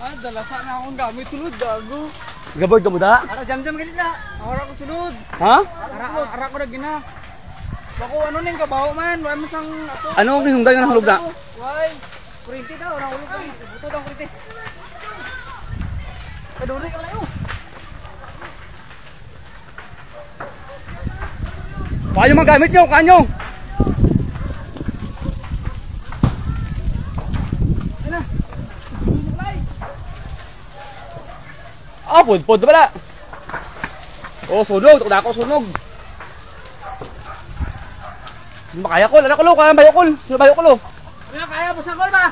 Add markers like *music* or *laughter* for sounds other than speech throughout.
Ah, dala sana akong gamit sulod gago. Gabord ka mo da? Ara jam-jam ganit na. Ara ko sulod. Ha? Ara ara ko na gina. Bako ano ning kabaho man, way mo sang ato. Ano ang hinungdan nga nahulog na? Way. Kurinti daw, ora ulo ko. Buto daw kurinti. Kaduri ka layo. Paano mga gamit nyo? Kanyo? Pod, pod pala. Oh, sunog. Takot ako sunog. Hindi makaya ko. Ano ko lo? Kaya bayo ko. Sino bayo ko lo? Ano kaya mo sa gol ba?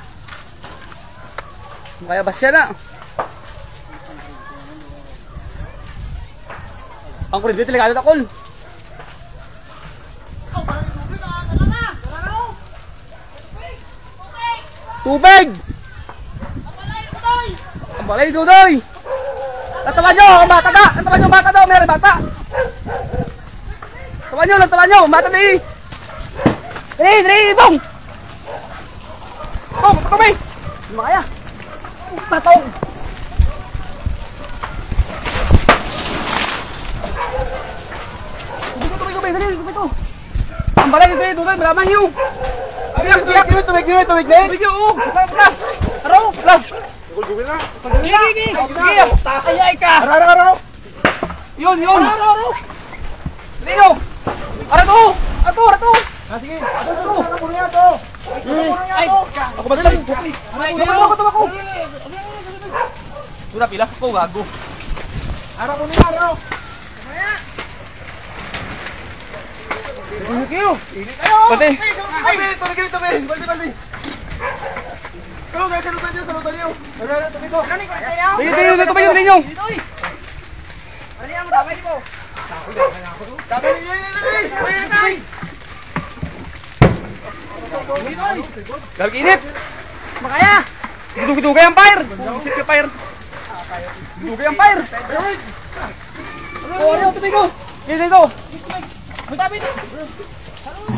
Kaya ba siya na? Ang kulit dito talaga takol. Tubig! Ang balay, Dudoy! Natawan nyo! Ang bata da! Natawan nyo ang bata daw! Meron bata! Natawan nyo! Natawan nyo! Ang bata di! Dali! Dali! Bong! Bong! Patumay! Hindi makaya! Tatong! Tubig ko! Tubig ko! Dali! Tubig ko! Ang balay dito! Dudoy! Malaman nyo! Tubig! Tubig! Tubig! Tubig! Tubig! Tubig! Tubig! Oo! Wala! Wala! Araw! Wala! Gigi, gigi. Gigi. Takayay ka. Araw! Araw! Araw! Yun! Yun! Aro, aro. Lino! Ara to! Ara to! Ara to! Ah, sige. Ara to! Ay, Ako ba lang? Ay, Tumawa ako! Tumawa ako! Tuna, pilas ko, gago. Araw ko nila, araw. Ano kayo? Pati! Tubig, tubig, tubig. Baldi, baldi. Go guys, salutan nyo, salutan nyo. Ayo, ini tumito. Ano, itu, tayo. Tingin, tingin, tingin, tumingin, tingin. ini yang udah yan, itu. nyo. ini ini ini ini. ini. Lagi fire. yang fire. ini.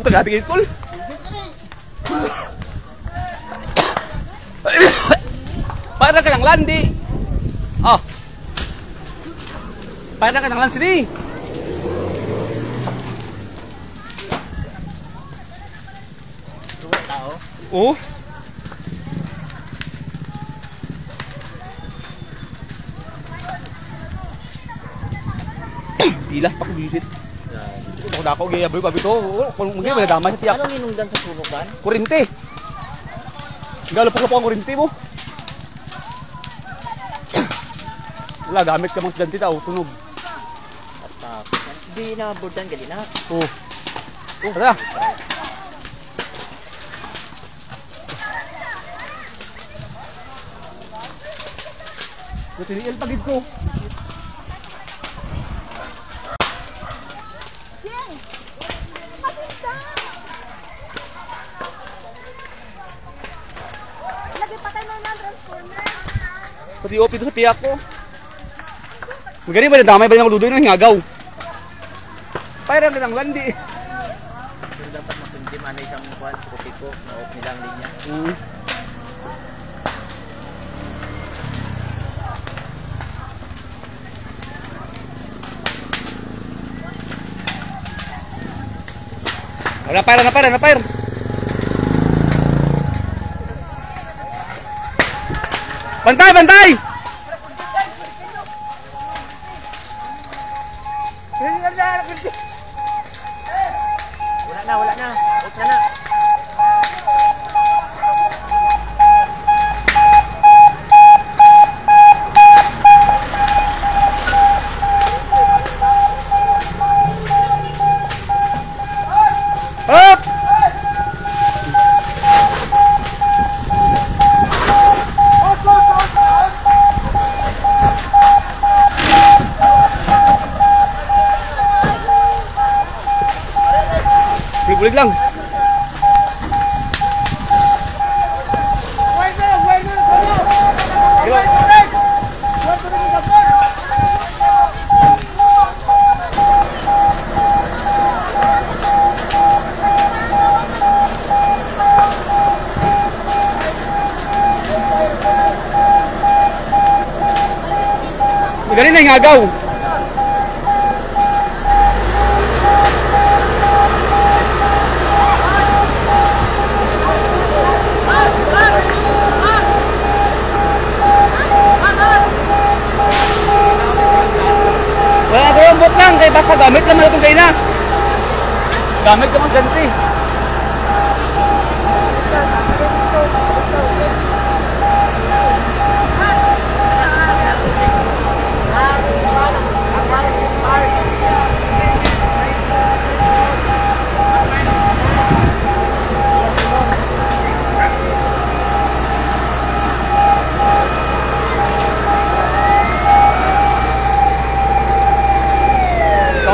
Puta gabi kayo! Para landi! Oh! Para ka landi sini! Oh! Pilas pa ko bisit. Ako dako gaya boy babi to. Kung mga wala damay tiyak. Anong inungdan sa sulok ba? Kurente. Galo pa ang kurente mo. *clears throat* Wala gamit ka mang estudyante daw sunog. At uh, hindi na burdan gali na. Oh. Oh, tara. Natiniil pagid ko. Pati OP doon sa tiyak ko. Magaling ba na damay ba yung ludoy ng hingagaw? Pairam ng landi. Pero dapat masundi man na isang kwan, kopi ko, na-off nila ang linya. Mm. Ano Bantay, bantay! Bulig lang. Magaling na yung agaw. Wala lang, kaya basta gamit naman itong kayo na. Gamit ka mas ganti.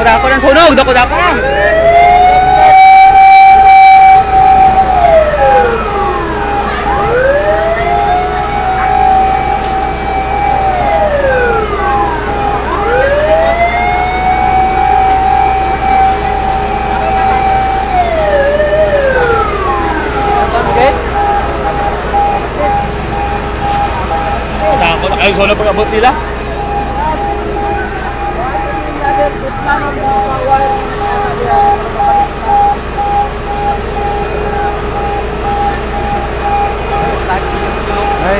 Dako ng sunog, dako dako lang. Dako na kayo pag-abot nila.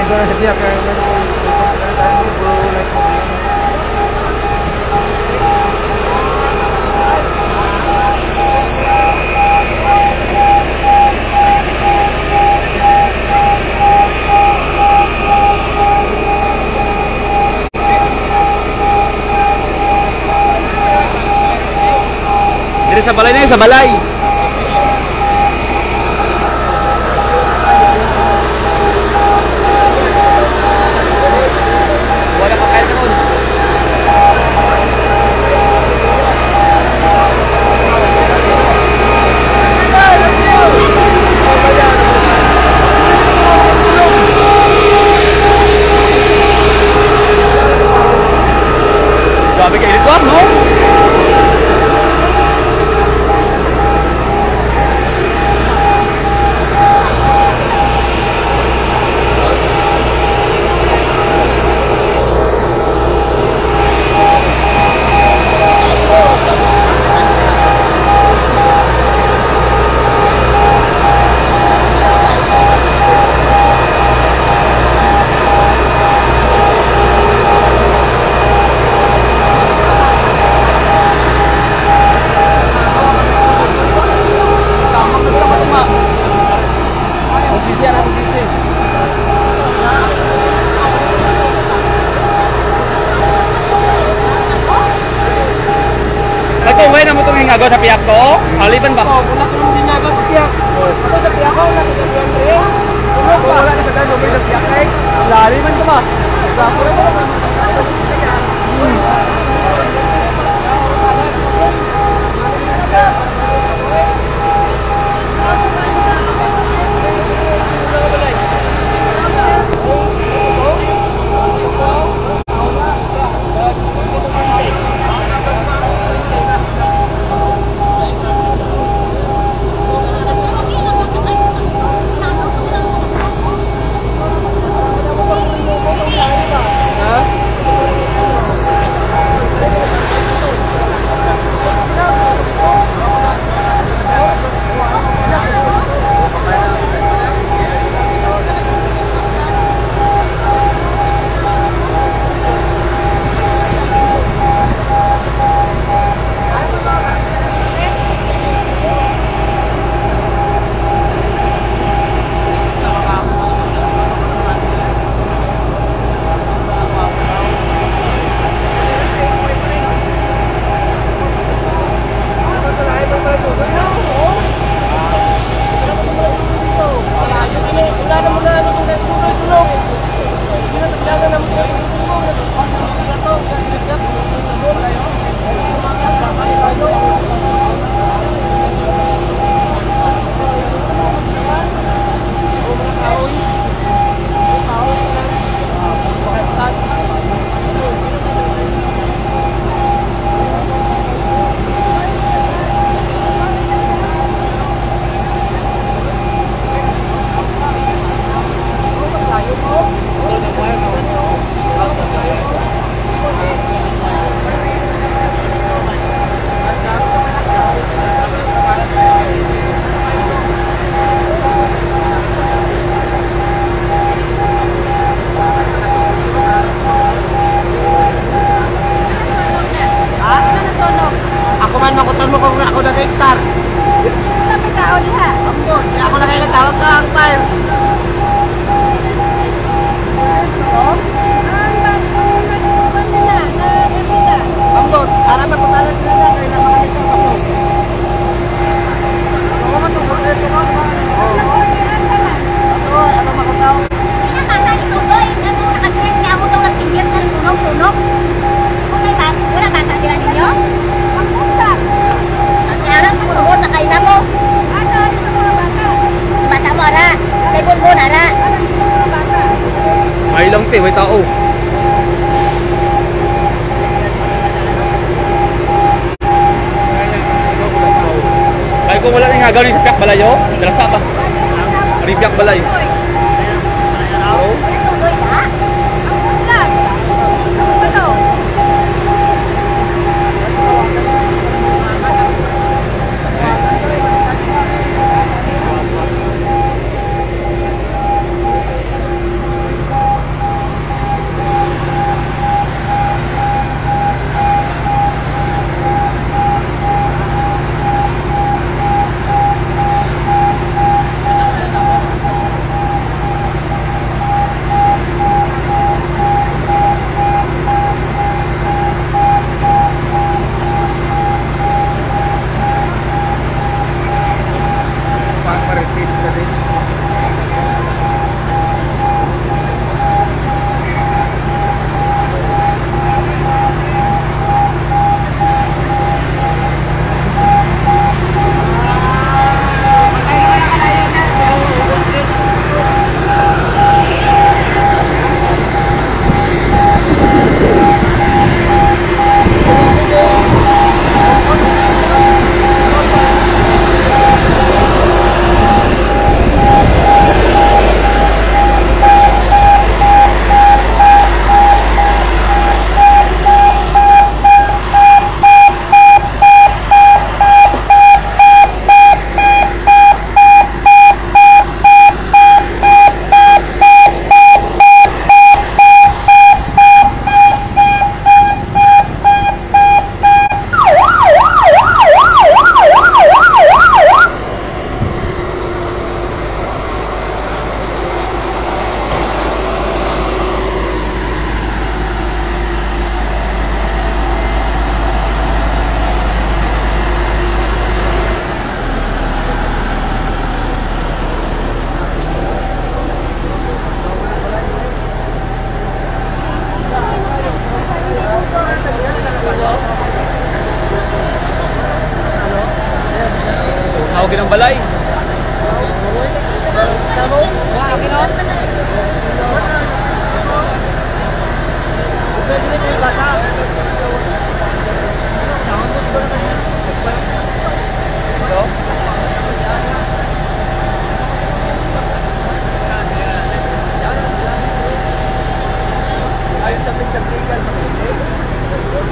gue sedih apa Sabalai. Bây giờ đi thoát nước.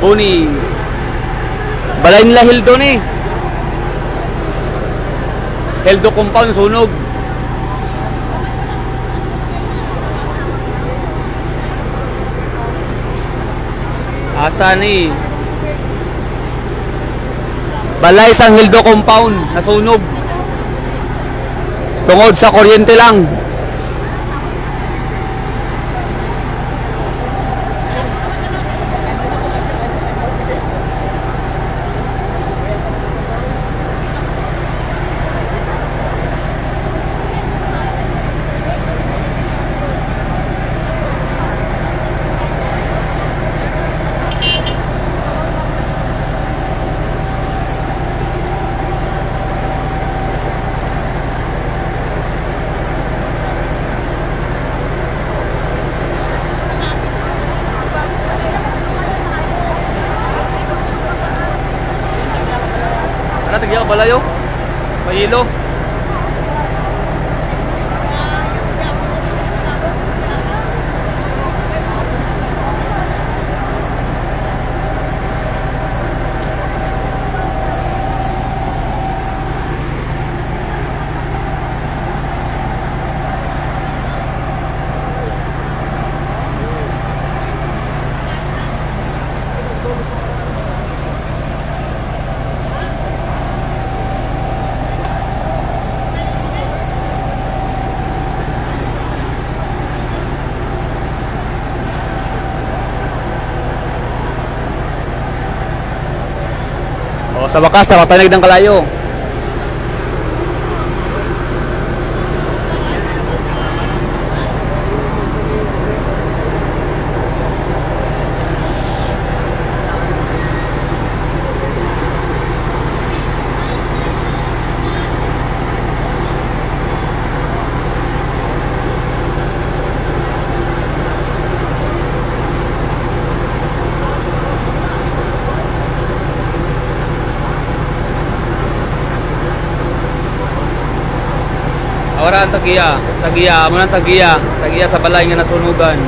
Puni. Balay nila Hildo ni. Hildo compound sunog. Asa ni? Balay sa Hildo Compound, nasunog. Tungod sa kuryente lang. Nakabalayo. Mahilo. Sa wakas, nakatanig ng kalayo. Awara ang tagiya. Tagiya, ng tagiya. Tagiya sa balay nga nasunugan.